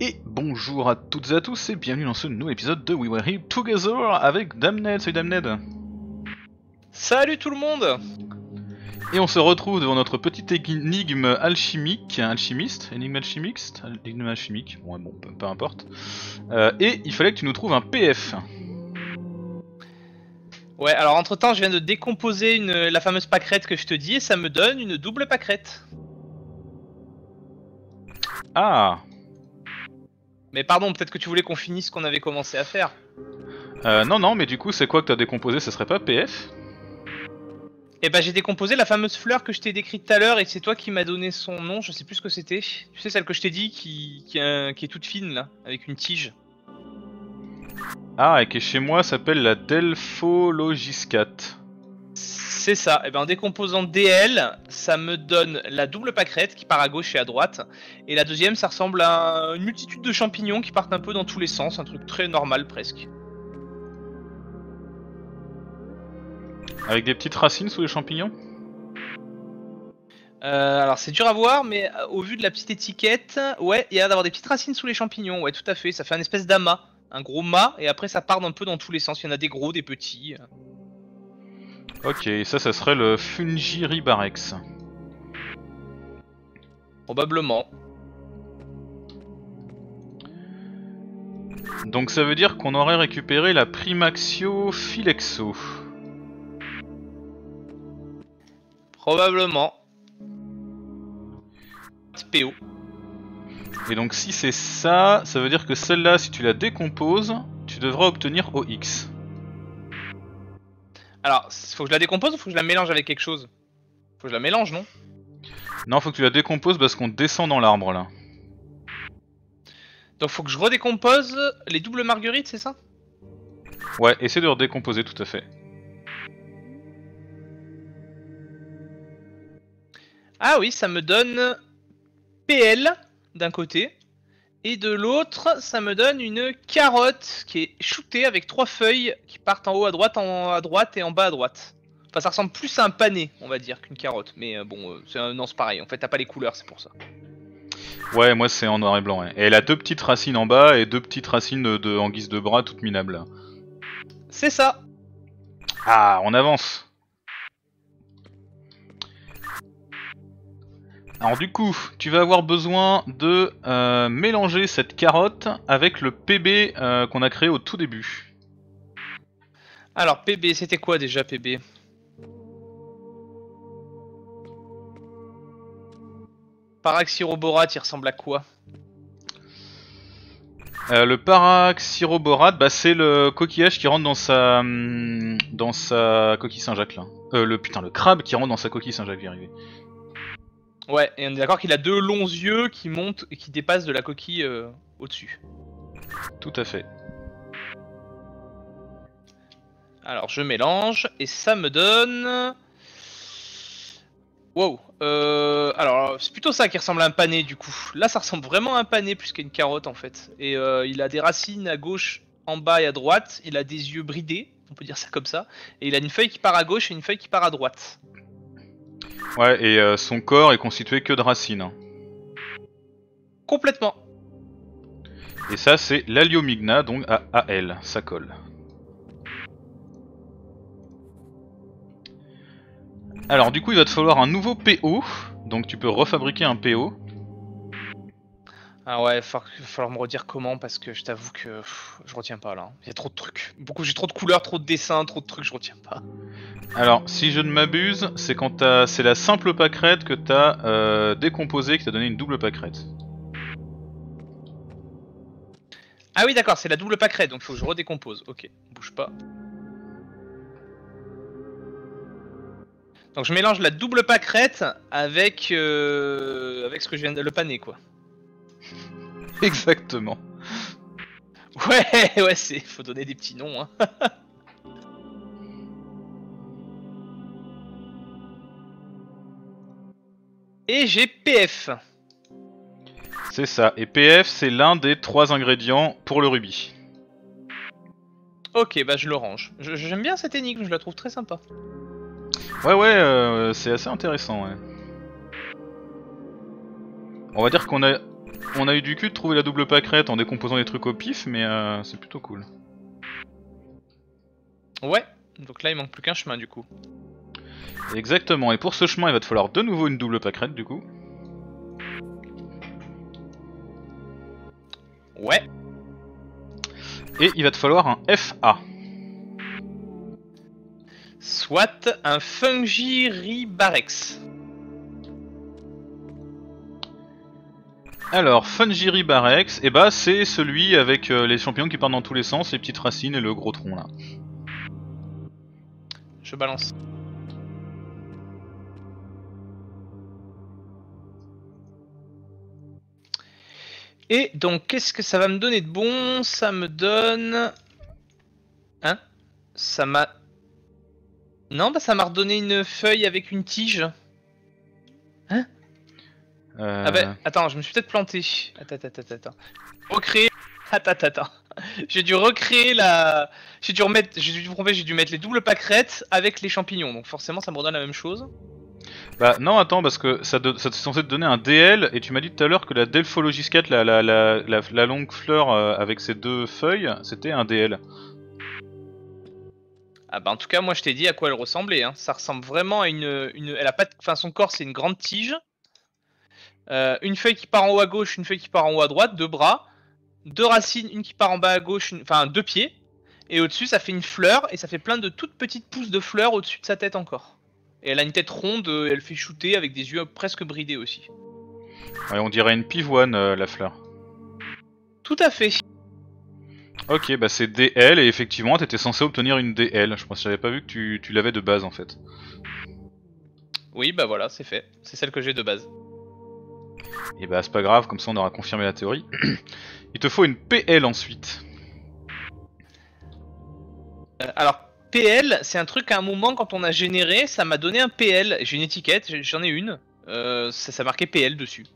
Et bonjour à toutes et à tous et bienvenue dans ce nouvel épisode de We Were Here Together avec Damned. Salut Damned Salut tout le monde Et on se retrouve devant notre petite énigme alchimique, alchimiste, énigme alchimiste, énigme alchimique, bon, bon peu, peu importe. Euh, et il fallait que tu nous trouves un PF. Ouais, alors entre temps, je viens de décomposer une, la fameuse pâquerette que je te dis et ça me donne une double pâquerette. Ah Mais pardon, peut-être que tu voulais qu'on finisse ce qu'on avait commencé à faire. euh, Non, non, mais du coup, c'est quoi que t'as décomposé? Ce serait pas PF Et bah, j'ai décomposé la fameuse fleur que je t'ai décrite tout à l'heure et c'est toi qui m'as donné son nom, je sais plus ce que c'était. Tu sais, celle que je t'ai dit qui, qui, est- qui est toute fine là, avec une tige. Ah, et qui chez moi s'appelle la Delphologiscat. C'est ça, et ben en décomposant DL, ça me donne la double pâquerette qui part à gauche et à droite. Et la deuxième, ça ressemble à une multitude de champignons qui partent un peu dans tous les sens, un truc très normal presque. Avec des petites racines sous les champignons? Euh, alors c'est dur à voir, mais euh, au vu de la petite étiquette, ouais, il y a d'avoir des petites racines sous les champignons, ouais, tout à fait. Ça fait un espèce d'amas, un gros mât, et après ça part un peu dans tous les sens. Il y en a des gros, des petits. Ok, ça, ça serait le Fungiribarex. Probablement. Donc ça veut dire qu'on aurait récupéré la Primaxio Philexo. Probablement. PO. Et donc si c'est ça, ça veut dire que celle-là, si tu la décomposes, tu devras obtenir OX. Alors, faut que je la décompose ou faut que je la mélange avec quelque chose? Faut que je la mélange, non? Non, faut que tu la décomposes parce qu'on descend dans l'arbre là. Donc faut que je redécompose les doubles marguerites, c'est ça? Ouais, essaie de redécomposer tout à fait. Ah oui, ça me donne PL d'un côté. Et de l'autre, ça me donne une carotte qui est shootée avec trois feuilles qui partent en haut à droite, en à droite et en bas à droite. Enfin, ça ressemble plus à un pané, on va dire, qu'une carotte. Mais euh, bon, euh, c'est un non, c'est pareil. En fait, t'as pas les couleurs, c'est pour ça. Ouais, moi c'est en noir et blanc. ouais. Et elle a deux petites racines en bas et deux petites racines de, de- en guise de bras toutes minables. C'est ça. Ah, on avance. Alors du coup, tu vas avoir besoin de euh, mélanger cette carotte avec le PB euh, qu'on a créé au tout début. Alors, PB, c'était quoi déjà PB Paraxyroborate, il ressemble à quoi? Euh, le paraxyroborate, bah, c'est le coquillage qui rentre dans sa dans sa coquille Saint-Jacques là. Euh, le putain, le crabe qui rentre dans sa coquille Saint-Jacques, j'y arrivé. Ouais, et on est d'accord qu'il a deux longs yeux qui montent et qui dépassent de la coquille euh, au-dessus. Tout à fait. Alors je mélange et ça me donne. Wow. Euh, alors c'est plutôt ça qui ressemble à un pané du coup. Là ça ressemble vraiment à un pané plus qu'à une carotte en fait. Et euh, il a des racines à gauche, en bas et à droite. Il a des yeux bridés, on peut dire ça comme ça. Et il a une feuille qui part à gauche et une feuille qui part à droite. Ouais, et euh, son corps est constitué que de racines. Complètement. Et ça, c'est l'Aliomigna, donc à AL, ça colle. Alors, du coup, il va te falloir un nouveau PO. Donc, tu peux refabriquer un PO. Ah ouais, il va falloir me redire comment parce que je t'avoue que pff, je retiens pas là. Il y a trop de trucs. Beaucoup, j'ai trop de couleurs, trop de dessins, trop de trucs, je retiens pas. Alors, si je ne m'abuse, c'est quand t'as, c'est la simple pâquerette que t'as euh, décomposée qui t'a donné une double pâquerette. Ah oui, d'accord, c'est la double pâquerette, donc faut que je redécompose. Ok, bouge pas. Donc je mélange la double pâquerette avec euh, avec ce que je viens de le pané quoi. Exactement. Ouais, ouais, c'est faut donner des petits noms hein. Et j'ai PF. C'est ça. Et PF, c'est l'un des trois ingrédients pour le rubis. Ok, bah je le range. J'aime bien cette énigme, je la trouve très sympa. Ouais, ouais, euh, c'est assez intéressant, ouais. On va dire qu'on a on a eu du cul de trouver la double pâquerette en décomposant les trucs au pif, mais euh, c'est plutôt cool. Ouais, donc là il manque plus qu'un chemin du coup. Exactement, et pour ce chemin, il va te falloir de nouveau une double pâquerette du coup. Ouais. Et il va te falloir un FA. Soit un Fungiribarex. Alors, Fungiri Barex, et bah c'est celui avec euh, les champignons qui partent dans tous les sens, les petites racines et le gros tronc là. Je balance. Et donc, qu'est-ce que ça va me donner de bon? Ça me donne... Hein? Ça m'a... Non, bah ça m'a redonné une feuille avec une tige. Euh, Ah bah, attends, je me suis peut-être planté. Attends, attends, attends, attends. Recréer... Attends, attends, attends. J'ai dû recréer la... J'ai dû remettre... J'ai dû, j'ai dû mettre les doubles pâquerettes avec les champignons. Donc forcément, ça me redonne la même chose. Bah non, attends, parce que ça, do- ça c'est censé te donner un DL, et tu m'as dit tout à l'heure que la Delphologiscat, la, la, la, la, la longue fleur euh, avec ses deux feuilles, c'était un DL. Ah bah en tout cas, moi je t'ai dit à quoi elle ressemblait. Hein. Ça ressemble vraiment à une, une... Elle a pas de... Enfin, son corps, c'est une grande tige. Euh, une feuille qui part en haut à gauche, une feuille qui part en haut à droite, deux bras. Deux racines, une qui part en bas à gauche, une- enfin deux pieds. Et au-dessus, ça fait une fleur, et ça fait plein de toutes petites pousses de fleurs au-dessus de sa tête encore. Et elle a une tête ronde, euh, elle fait shooter avec des yeux presque bridés aussi. Ouais, on dirait une pivoine, euh, la fleur. Tout à fait. Ok, bah c'est DL, et effectivement, t'étais censé obtenir une DL. Je pense que j'avais pas vu que tu, tu l'avais de base en fait. Oui, bah voilà, c'est fait. C'est celle que j'ai de base. Et bah c'est pas grave, comme ça on aura confirmé la théorie. Il te faut une PL ensuite. Euh, alors, PL, c'est un truc à un moment quand on a généré, ça m'a donné un PL. J'ai une étiquette, j'en ai une. Euh, ça, ça marquait PL dessus.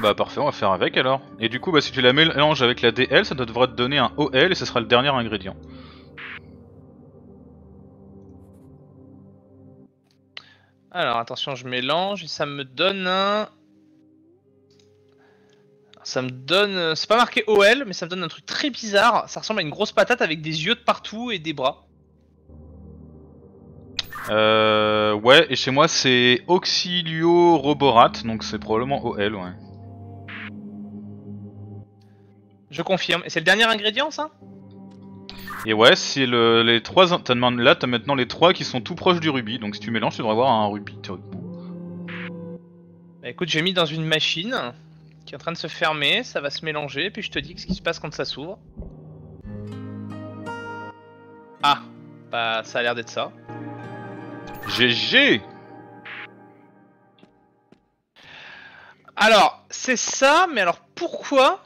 Bah parfait, on va faire avec alors. Et du coup, bah si tu la mélanges avec la DL, ça devrait te donner un OL, et ce sera le dernier ingrédient. Alors, attention, je mélange et ça me donne un. Ça me donne. C'est pas marqué OL, mais ça me donne un truc très bizarre. Ça ressemble à une grosse patate avec des yeux de partout et des bras. Euh, ouais, et chez moi c'est Auxilio Roborate, donc c'est probablement OL, ouais. Je confirme. Et c'est le dernier ingrédient, ça? Et ouais, c'est le, les trois. là, t'as maintenant les trois qui sont tout proches du rubis, donc si tu mélanges, tu devrais avoir un rubis théoriquement. Bah écoute, j'ai mis dans une machine qui est en train de se fermer. Ça va se mélanger, puis je te dis ce qui se passe quand ça s'ouvre. Ah, bah ça a l'air d'être ça. GG Alors, c'est ça, mais alors pourquoi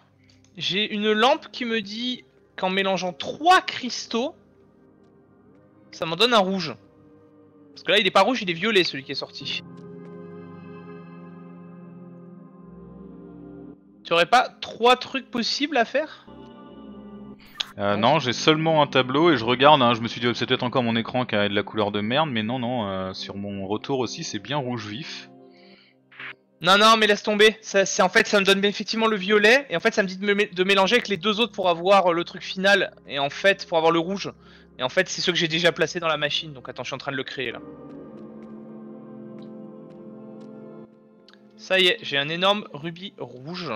j'ai une lampe qui me dit qu'en mélangeant trois cristaux, ça m'en donne un rouge Parce que là, il est pas rouge, il est violet celui qui est sorti. Tu aurais pas trois trucs possibles à faire? Euh, non, j'ai seulement un tableau et je regarde, hein, je me suis dit oh, c'est peut-être encore mon écran qui a de la couleur de merde, mais non, non, euh, sur mon retour aussi c'est bien rouge vif. Non, non, mais laisse tomber. C'est en fait, ça me donne effectivement le violet, et en fait, ça me dit de, mélanger avec les deux autres pour avoir euh, le truc final, et en fait, pour avoir le rouge. Et en fait, c'est ceux que j'ai déjà placés dans la machine. Donc attends, je suis en train de le créer là. Ça y est, j'ai un énorme rubis rouge.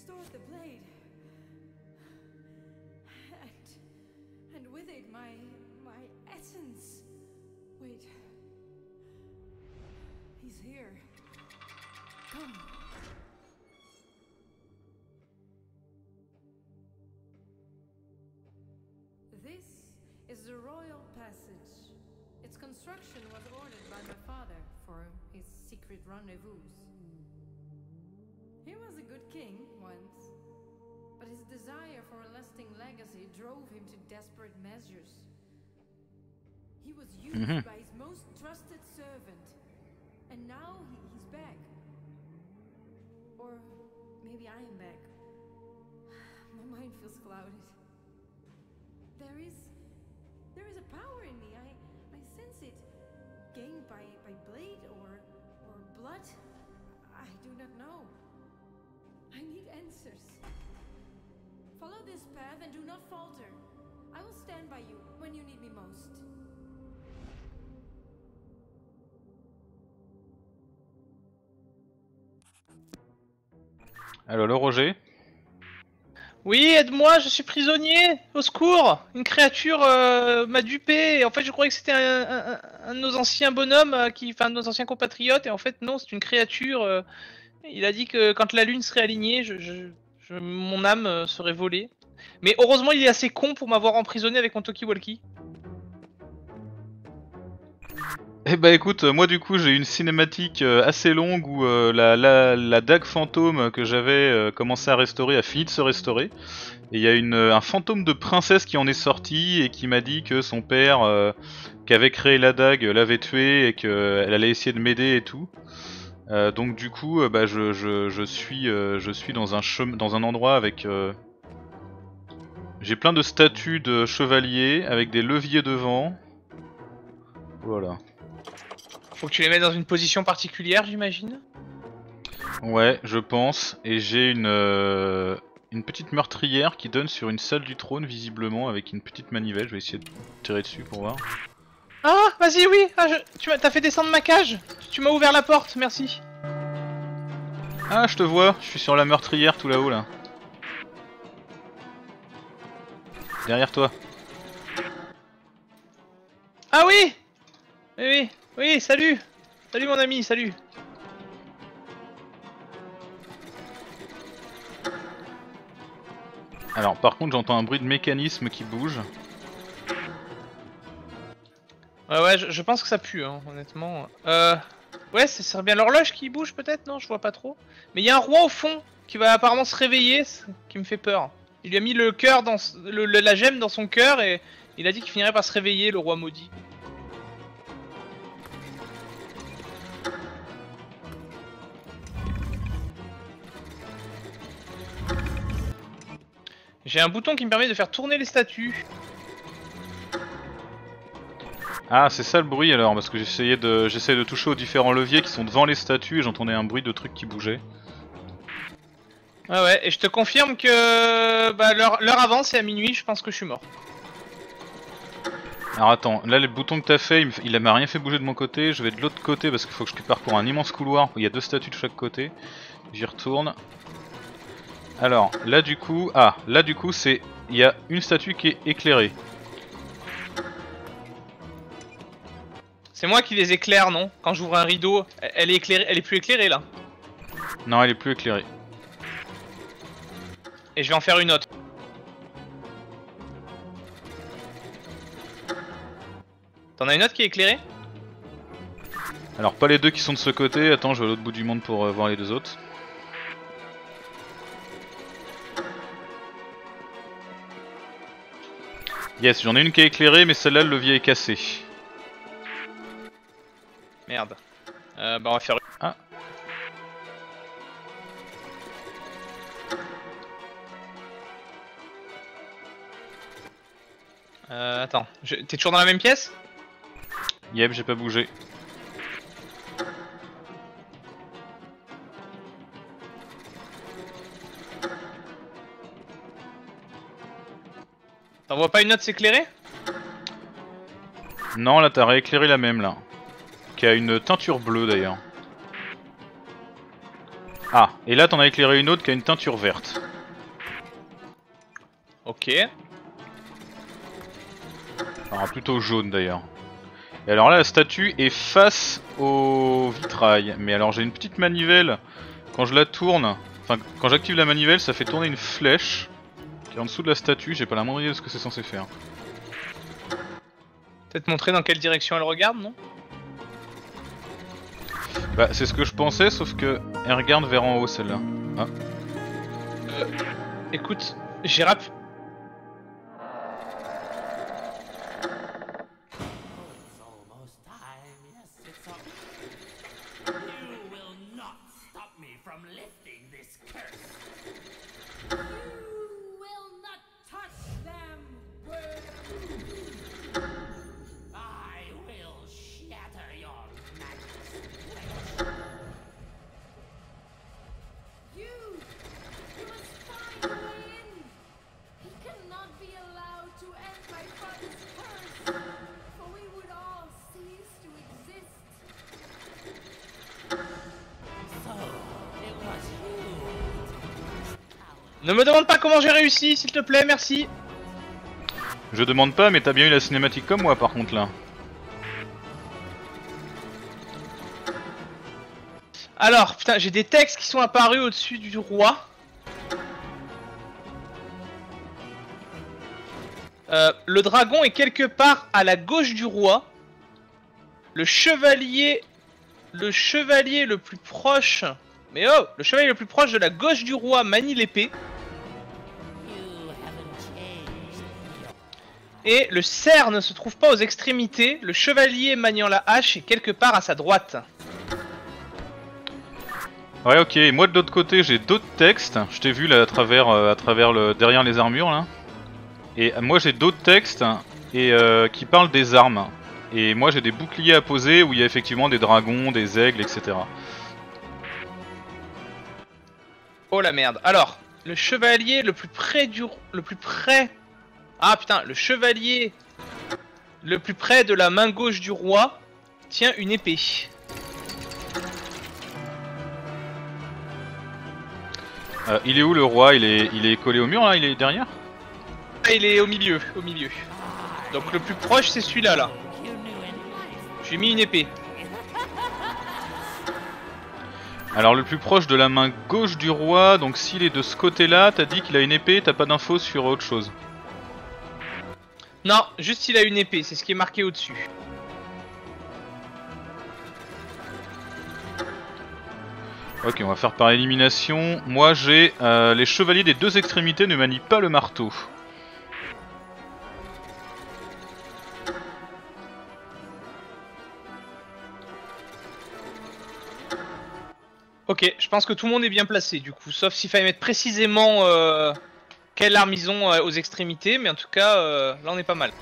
Restored the blade. And and with it my my essence. Wait. He's here. Come. This is the royal passage. Its construction was ordered by my father for his secret rendezvous. He was a good king once, but his desire for a lasting legacy drove him to desperate measures. He was used Mhm. by his most trusted servant, and now he, he's back. Or maybe I am back. My mind feels clouded. There is there is a power in me. I I sense it. Gained by, by blade or or blood? I do not know. I need answers. Follow this path and do not falter. I will stand by you when you need me most. Alors le Roger? Oui, aide-moi, je suis prisonnier Au secours Une créature euh, m'a dupé, et en fait je croyais que c'était un, un- un- un de nos anciens bonhommes, euh, qui, enfin de nos anciens compatriotes, et en fait non, c'est une créature. euh, il a dit que quand la lune serait alignée, je, je- mon âme euh, serait volée. Mais heureusement il est assez con pour m'avoir emprisonné avec mon talkie-walkie. Eh bah écoute, euh, moi du coup j'ai une cinématique euh, assez longue où la, la, dague fantôme que j'avais commencé à restaurer a fini de se restaurer. Et il y a une, un fantôme de princesse qui en est sorti et qui m'a dit que son père, qui avait créé la dague, l'avait tué et qu'elle allait essayer de m'aider et tout. Euh, donc du coup, euh, bah, je, je, je suis, euh, je suis dans un dans un endroit avec. euh, J'ai plein de statues de chevaliers avec des leviers devant. Voilà. Faut que tu les mettes dans une position particulière, j'imagine? Ouais, je pense. Et j'ai une, euh, une petite meurtrière qui donne sur une salle du trône, visiblement, avec une petite manivelle. Je vais essayer de tirer dessus pour voir. Ah, vas-y, oui ah, je- Tu m'as t'as fait descendre ma cage Tu m'as ouvert la porte, merci. Ah, je te vois, je suis sur la meurtrière tout là-haut là. Derrière toi. Ah oui Oui, oui, oui, salut Salut mon ami, salut Alors, par contre, j'entends un bruit de mécanisme qui bouge. Ouais, ouais, je, pense que ça pue, hein, honnêtement. Euh... Ouais, ce serait bien l'horloge qui bouge peut-être, non Je vois pas trop. Mais il y a un roi au fond qui va apparemment se réveiller, qui me fait peur. Il lui a mis le cœur dans la gemme dans son cœur et il a dit qu'il finirait par se réveiller, le roi maudit. J'ai un bouton qui me permet de faire tourner les statues. Ah, c'est ça le bruit alors, parce que j'essayais de, j'essayais de toucher aux différents leviers qui sont devant les statues et j'entendais un bruit de trucs qui bougeaient. Ouais ouais, et je te confirme que bah, l'heure avance et à minuit, je pense que je suis mort. Alors attends, là le bouton que t'as fait, il m'a rien fait bouger de mon côté, je vais de l'autre côté parce qu'il faut que je parcours un immense couloir, il y a deux statues de chaque côté. J'y retourne. Alors, là du coup, ah, là du coup c'est, il y a une statue qui est éclairée. C'est moi qui les éclaire, non Quand j'ouvre un rideau, elle- est éclairée, elle est plus éclairée là. Non, elle est plus éclairée. Et je vais en faire une autre. T'en as une autre qui est éclairée Alors pas les deux qui sont de ce côté, attends, je vais à l'autre bout du monde pour euh, voir les deux autres. Yes, j'en ai une qui est éclairée, mais celle-là, le levier est cassé. Merde. Euh, bah on va faire. Ah. Euh, attends, je- t'es toujours dans la même pièce? Yep, j'ai pas bougé. T'en vois pas une autre s'éclairer? Non, là t'as rééclairé la même là. Qui a une teinture bleue d'ailleurs. Ah, et là t'en as éclairé une autre qui a une teinture verte. Ok. Enfin, plutôt jaune d'ailleurs. Et alors là, la statue est face au vitrail. Mais alors j'ai une petite manivelle. Quand je la tourne, enfin quand j'active la manivelle, ça fait tourner une flèche qui est en dessous de la statue. J'ai pas la moindre idée de ce que c'est censé faire. Peut-être montrer dans quelle direction elle regarde, non? Bah c'est ce que je pensais, sauf que elle regarde vers en haut celle-là. Écoute, j'ai rap... It's Ne me demande pas comment j'ai réussi, s'il te plaît, merci. Je demande pas, mais t'as bien eu la cinématique comme moi par contre là. Alors, putain, j'ai des textes qui sont apparus au-dessus du roi. Euh, le dragon est quelque part à la gauche du roi. Le chevalier, le chevalier le plus proche, mais oh, le chevalier le plus proche de la gauche du roi manie l'épée. Et le cerf ne se trouve pas aux extrémités. Le chevalier maniant la hache est quelque part à sa droite. Ouais, ok. Moi de l'autre côté, j'ai d'autres textes. Je t'ai vu là à travers, euh, à travers le derrière les armures là. Et euh, moi j'ai d'autres textes et euh, qui parlent des armes. Et moi j'ai des boucliers à poser où il y a effectivement des dragons, des aigles, etc. Oh la merde. Alors, le chevalier le plus près du... Le plus près... Ah putain, le chevalier le plus près de la main gauche du roi tient une épée. Euh, il est où le roi? Il est, il est collé au mur là? Il est derrière? Ah, il est au milieu, au milieu. Donc le plus proche c'est celui-là là. Life. J'ai mis une épée. Alors le plus proche de la main gauche du roi, donc s'il est de ce côté-là, t'as dit qu'il a une épée, t'as pas d'infos sur autre chose. Non, juste il a une épée, c'est ce qui est marqué au-dessus. Ok, on va faire par élimination. Moi j'ai euh, les chevaliers des deux extrémités ne manient pas le marteau. Ok, je pense que tout le monde est bien placé du coup, sauf s'il fallait mettre précisément euh, quelle arme ils ont euh, aux extrémités, mais en tout cas, euh, là on est pas mal.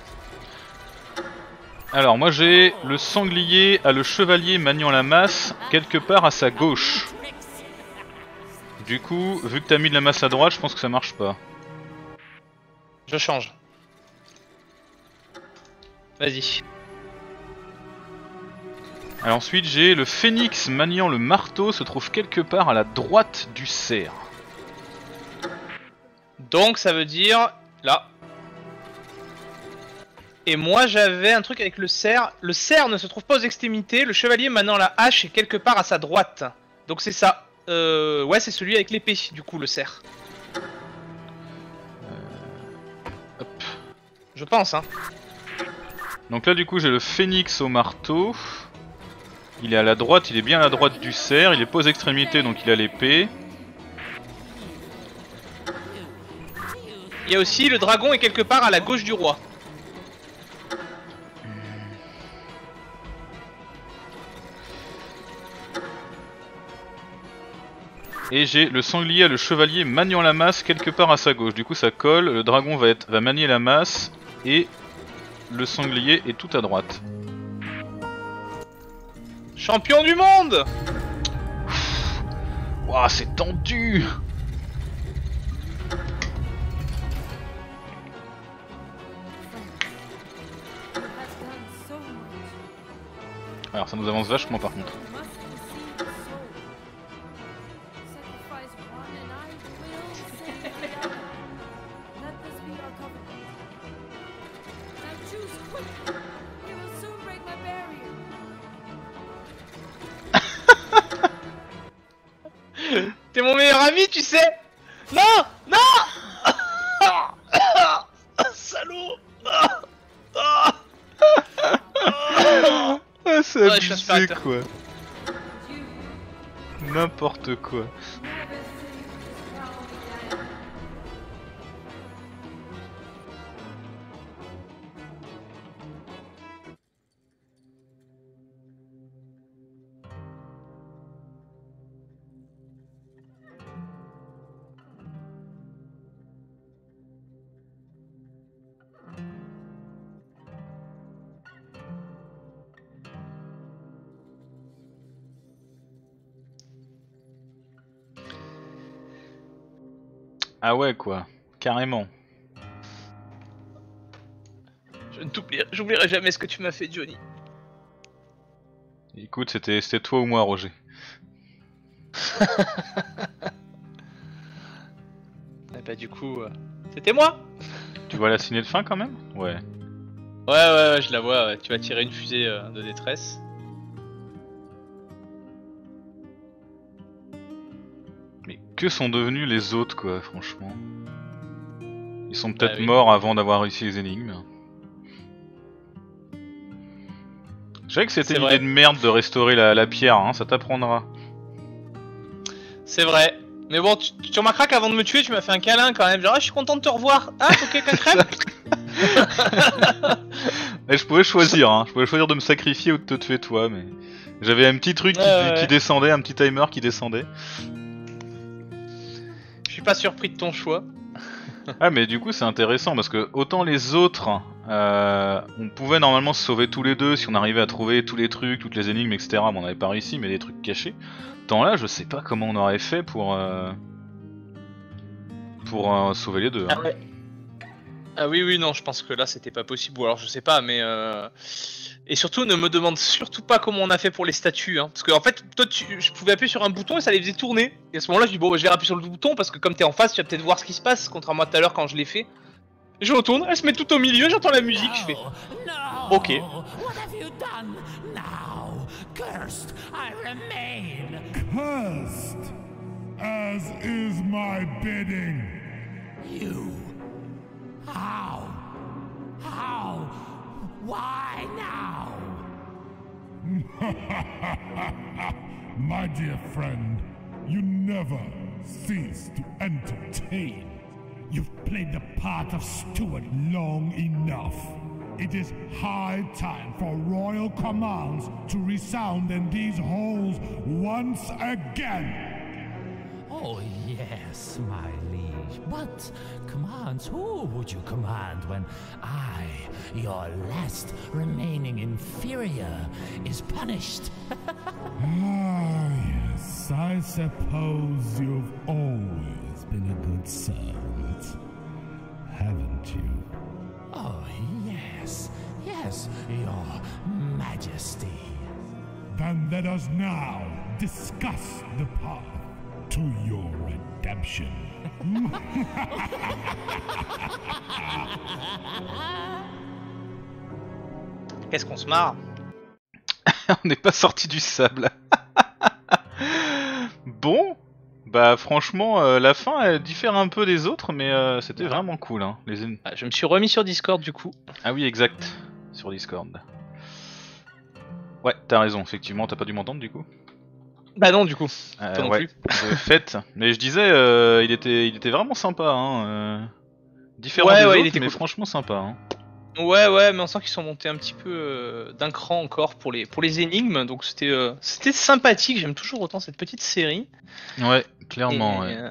Alors moi j'ai le sanglier à le chevalier maniant la masse quelque part à sa gauche. Du coup, vu que t'as mis de la masse à droite, je pense que ça marche pas. Je change. Vas-y. Alors ensuite j'ai le phénix maniant le marteau se trouve quelque part à la droite du cerf. Donc ça veut dire là. Et moi j'avais un truc avec le cerf. Le cerf ne se trouve pas aux extrémités. Le chevalier maintenant la hache est quelque part à sa droite. Donc c'est ça. Euh, ouais, c'est celui avec l'épée, du coup, le cerf. Hop. Je pense, hein. Donc là du coup j'ai le phénix au marteau. Il est à la droite, il est bien à la droite du cerf, il est pas aux extrémités donc il a l'épée. Il y a aussi le dragon est quelque part à la gauche du roi. Et j'ai le sanglier à le chevalier maniant la masse quelque part à sa gauche. Du coup ça colle, le dragon va, être, va manier la masse et le sanglier est tout à droite. Champion du monde Ouah c'est tendu Alors ça nous avance vachement par contre. T'es mon meilleur ami, tu sais Non quoi. N'importe quoi. Ah ouais quoi, carrément. Je ne t'oublierai, j'oublierai jamais ce que tu m'as fait, Johnny. Écoute, c'était c'était toi ou moi, Roger. Eh bah du coup, euh, c'était moi Tu vois la signée de fin quand même? Ouais. Ouais, ouais, ouais, je la vois, ouais. tu vas tirer une fusée euh, de détresse. Que sont devenus les autres quoi, franchement Ils sont peut-être Bah oui. morts avant d'avoir réussi les énigmes. Je savais que c'était une idée de merde de restaurer la, la pierre, hein, ça t'apprendra. C'est vrai. Mais bon, tu, tu remarqueras qu'avant de me tuer, tu m'as fait un câlin quand même. Genre, ah, je suis content de te revoir. Ah, quelqu'un crève Et je pouvais choisir, hein. je pouvais choisir de me sacrifier ou de te tuer toi, mais j'avais un petit truc qui, Ouais, ouais, qui ouais. descendait, un petit timer qui descendait. Je suis pas surpris de ton choix. Ah mais du coup c'est intéressant parce que autant les autres, euh, on pouvait normalement se sauver tous les deux si on arrivait à trouver tous les trucs, toutes les énigmes, etc. Bon, on n'avait pas réussi, mais des trucs cachés. Tant là, je sais pas comment on aurait fait pour euh, pour euh, sauver les deux. hein. ouais. Ah oui, oui, non, je pense que là, c'était pas possible. Ou alors, je sais pas, mais... Et surtout, ne me demande surtout pas comment on a fait pour les statues. Hein. Parce que, en fait, toi, tu... je pouvais appuyer sur un bouton et ça les faisait tourner. Et à ce moment-là, je dis, bon, bah, je vais appuyer sur le bouton parce que comme t'es en face, tu vas peut-être voir ce qui se passe, contrairement à tout à l'heure quand je l'ai fait. Je retourne, elle se met tout au milieu, j'entends la musique, je fais... No! Ok. What have you done? Now? Cursed, I remain. Cursed, as is my bidding. You. How? How? Why now? My dear friend, you never cease to entertain. You've played the part of steward long enough. It is high time for royal commands to resound in these halls once again. Oh, yes, my liege. But commands, who would you command when I, your last remaining inferior, is punished? Ah, yes, I suppose you've always been a good servant, haven't you? Oh, yes, yes, your majesty. Then let us now discuss the path to your redemption. Qu'est-ce qu'on se marre on n'est pas sorti du sable. bon, bah franchement, euh, la fin elle diffère un peu des autres, mais euh, c'était vraiment cool. Hein, les Ah, Je me suis remis sur Discord du coup. Ah oui, exact, sur Discord. Ouais, t'as raison, effectivement, t'as pas dû m'entendre du coup. Bah non, du coup. Euh, Toi non ouais, plus. de fait. Mais je disais, euh, il était, il était vraiment sympa. Hein, euh, différent Ouais, des ouais, il autres, était mais cool. franchement sympa. Hein. Ouais, ouais, mais on sent qu'ils sont montés un petit peu euh, d'un cran encore pour les, pour les énigmes. Donc c'était euh, c'était sympathique. J'aime toujours autant cette petite série. Ouais, clairement. Et, ouais. euh,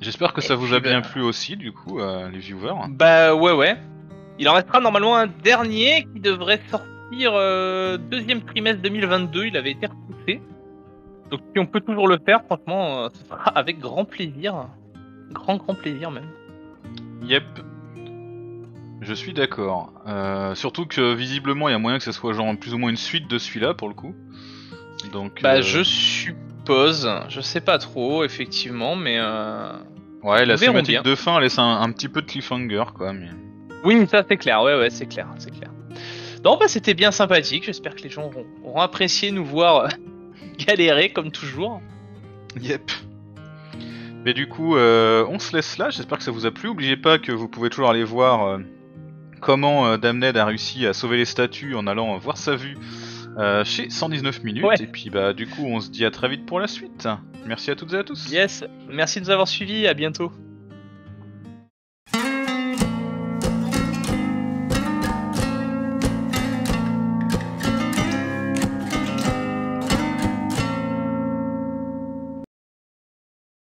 J'espère que et ça vous a bien bah- plu aussi, du coup, les viewers. Bah ouais, ouais. Il en restera normalement un dernier qui devrait sortir deuxième trimestre 2022. Il avait été repoussé. Donc si on peut toujours le faire, franchement, euh, ce sera avec grand plaisir. Grand, grand plaisir même. Yep. Je suis d'accord. Euh, surtout que visiblement, il y a moyen que ce soit genre plus ou moins une suite de celui-là pour le coup. Donc. Bah euh, je suppose. Je sais pas trop, effectivement, mais... Euh... Ouais, la cinématique de fin laisse un, un petit peu de cliffhanger, quoi. Mais... Oui, ça c'est clair, ouais, ouais, c'est clair, c'est clair. Non, bah c'était bien sympathique, j'espère que les gens auront, auront apprécié nous voir galérer comme toujours. Yep. Mais du coup, euh, on se laisse là. J'espère que ça vous a plu. Oubliez pas que vous pouvez toujours aller voir euh, comment euh, Damned a réussi à sauver les statues en allant voir sa vue chez 119 minutes. Ouais. Et puis bah du coup, on se dit à très vite pour la suite. Merci à toutes et à tous. Yes, merci de nous avoir suivis, à bientôt.